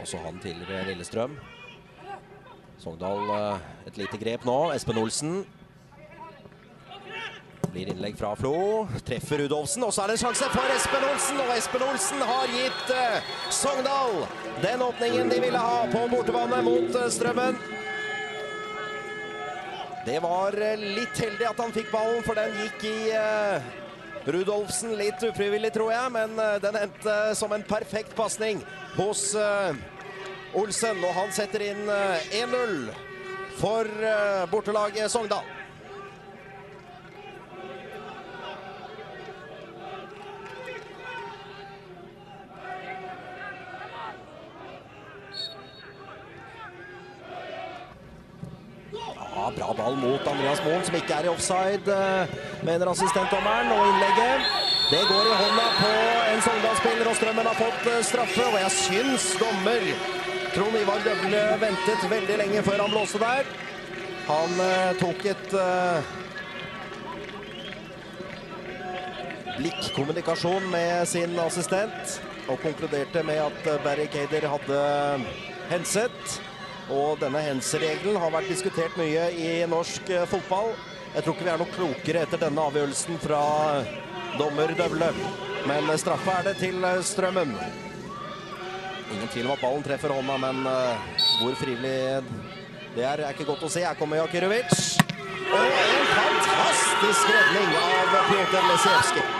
Også han tidligere Lillestrøm. Sogndal eh, et lite grep nå. Espen Olsen. Blir innlegg fra Flo. Treffer Rudolfsen, og så er det en sjanse for Espen Olsen. Og Espen Olsen har gitt eh, Sogndal den åpningen de ville ha på bortebane mot eh, Strømmen. Det var litt heldig at han fikk ballen, for den gikk i Rudolfsen. Litt ufrivillig, tror jeg, men eh, den endte som en perfekt pasning hos eh, Olsen. Og han setter inn eh, 1-0 for bortelaget Sogndal. Ja, bra ball mot Andreas Moen, som ikke er i offside, eh, mener assistentdommeren. Og innlegget det går i hånda på en Sogndal-spiller, og Strømmen har fått eh, straffe. Og jeg syns dommer Trond Ivar Døvle ventet veldig lenge før han blåste der. Han eh, tok et blikkommunikasjon med sin assistent og konkluderte med at Barry Kader hadde henset. Og denne hands-regelen har vært diskutert mye i norsk eh, fotball. Jeg tror ikke vi er noe klokere etter denne avgjørelsen fra dommer Døvle. Men straffa er det til eh, Strømmen. Ingen tvil om at ballen treffer hånda, men eh, hvor frivillig det er, er ikke godt å se. Her kommer Jakirovic. Og en fantastisk redning av Pjotr Lesijevskij.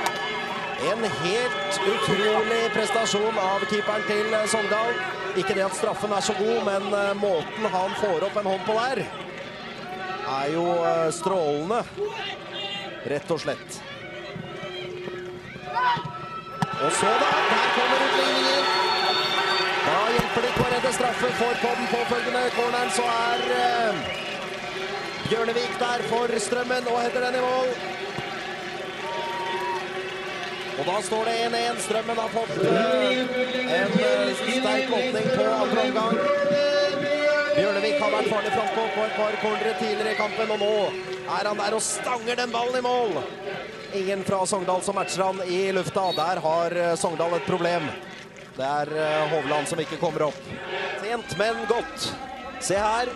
En helt utrolig prestasjon av keeperen til eh, Sogndal. Ikke det at straffen er så god, men eh, måten han får opp en hånd på der, er jo eh, strålende. Rett og slett. Og så da, der kommer utligningen. Da hjelper det ikke å redde straffe, for på den påfølgende corneren så er eh, Bjørnevik der for Strømmen og heter den i mål. Og da står det 1-1. Strømmen har fått en eh, sterk åpning på andre omgang. Bjørnevik har vært farlig frampå på et par cornere tidligere i kampen, og nå er han der og stanger den ballen i mål. Ingen fra Sogndal som matcher han i lufta. Der har eh, Sogndal et problem. Det er eh, Hovland som ikke kommer opp. Sent, men godt. Se her.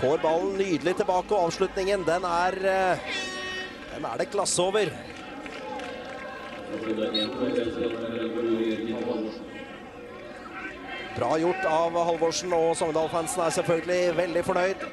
Får ballen nydelig tilbake, og avslutningen, den er Den er det klasse over. Bra gjort av Halvorsen, og Sogndal-fansen er selvfølgelig veldig fornøyd.